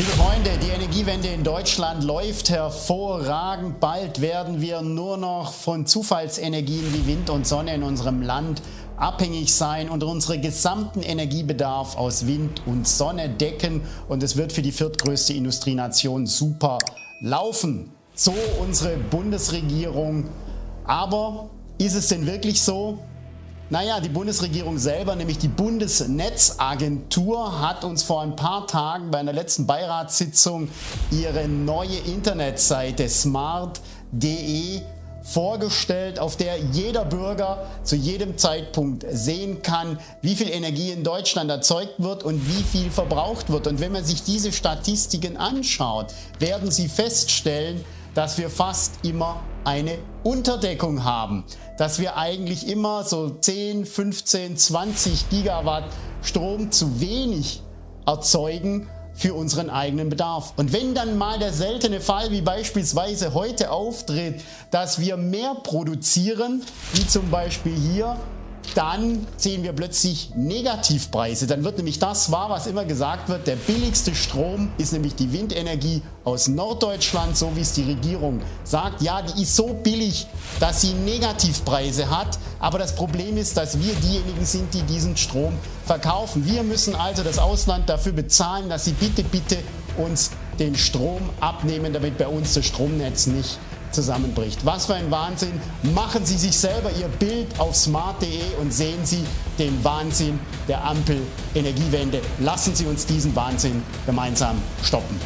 Liebe Freunde, die Energiewende in Deutschland läuft hervorragend. Bald werden wir nur noch von Zufallsenergien wie Wind und Sonne in unserem Land abhängig sein und unseren gesamten Energiebedarf aus Wind und Sonne decken. Und es wird für die viertgrößte Industrienation super laufen. So unsere Bundesregierung. Aber ist es denn wirklich so? Naja, die Bundesregierung selber, nämlich die Bundesnetzagentur, hat uns vor ein paar Tagen bei einer letzten Beiratssitzung ihre neue Internetseite smart.de vorgestellt, auf der jeder Bürger zu jedem Zeitpunkt sehen kann, wie viel Energie in Deutschland erzeugt wird und wie viel verbraucht wird. Und wenn man sich diese Statistiken anschaut, werden Sie feststellen, dass wir fast immer eine Unterdeckung haben, dass wir eigentlich immer so 10, 15, 20 Gigawatt Strom zu wenig erzeugen für unseren eigenen Bedarf. Und wenn dann mal der seltene Fall wie beispielsweise heute auftritt, dass wir mehr produzieren, wie zum Beispiel hier, dann sehen wir plötzlich Negativpreise. Dann wird nämlich das wahr, was immer gesagt wird, der billigste Strom ist nämlich die Windenergie aus Norddeutschland, so wie es die Regierung sagt. Ja, die ist so billig, dass sie Negativpreise hat, aber das Problem ist, dass wir diejenigen sind, die diesen Strom verkaufen. Wir müssen also das Ausland dafür bezahlen, dass sie bitte, bitte uns den Strom abnehmen, damit bei uns das Stromnetz nicht zusammenbricht. Was für ein Wahnsinn. Machen Sie sich selber Ihr Bild auf smart.de und sehen Sie den Wahnsinn der Ampel-Energiewende. Lassen Sie uns diesen Wahnsinn gemeinsam stoppen.